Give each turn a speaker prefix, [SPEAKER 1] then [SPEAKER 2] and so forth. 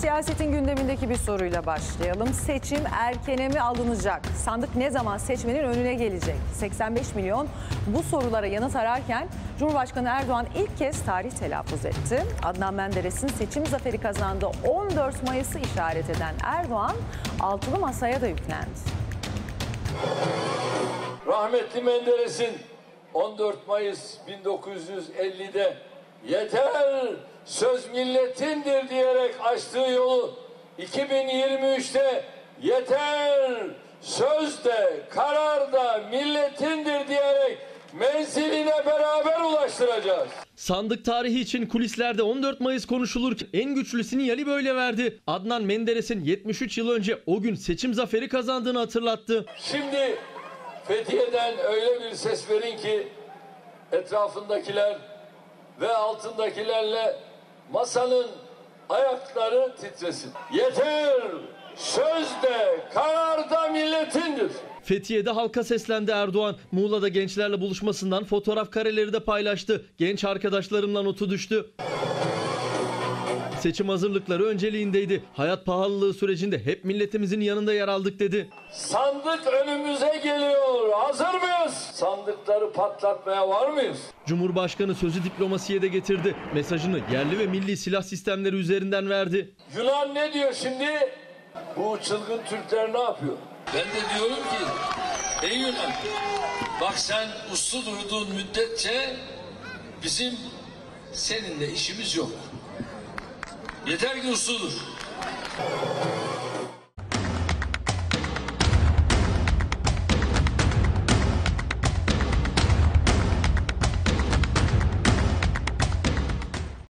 [SPEAKER 1] Siyasetin gündemindeki bir soruyla başlayalım. Seçim erkene mi alınacak? Sandık ne zaman seçmenin önüne gelecek? 85 milyon bu sorulara yanıt ararken Cumhurbaşkanı Erdoğan ilk kez tarih telaffuz etti. Adnan Menderes'in seçim zaferi kazandığı 14 Mayıs'ı işaret eden Erdoğan altılı masaya da yüklendi.
[SPEAKER 2] Rahmetli Menderes'in 14 Mayıs 1950'de yeter söz milletindir diyerek açtığı yolu 2023'te yeter söz de karar da milletindir diyerek menziline beraber ulaştıracağız.
[SPEAKER 3] Sandık tarihi için kulislerde 14 Mayıs konuşulurken en güçlü sinyali böyle verdi. Adnan Menderes'in 73 yıl önce o gün seçim zaferi kazandığını hatırlattı.
[SPEAKER 2] Şimdi Fethiye'den öyle bir ses verin ki etrafındakiler ve altındakilerle masanın ayakları titresin. Yeter! Söz de karar da milletindir.
[SPEAKER 3] Fethiye'de halka seslendi Erdoğan. Muğla'da gençlerle buluşmasından fotoğraf kareleri de paylaştı. Genç arkadaşlarımla notu düştü. Seçim hazırlıkları önceliğindeydi. Hayat pahalılığı sürecinde hep milletimizin yanında yer aldık dedi.
[SPEAKER 2] Sandık önümüze geliyor. Sandıkları patlatmaya var mıyız?
[SPEAKER 3] Cumhurbaşkanı sözü diplomasiye de getirdi. Mesajını yerli ve milli silah sistemleri üzerinden verdi.
[SPEAKER 2] Yunan ne diyor şimdi? Bu çılgın Türkler ne yapıyor? Ben de diyorum ki ey Yunan bak sen uslu durduğun müddetçe bizim seninle işimiz yok. Yeter ki uslu dur.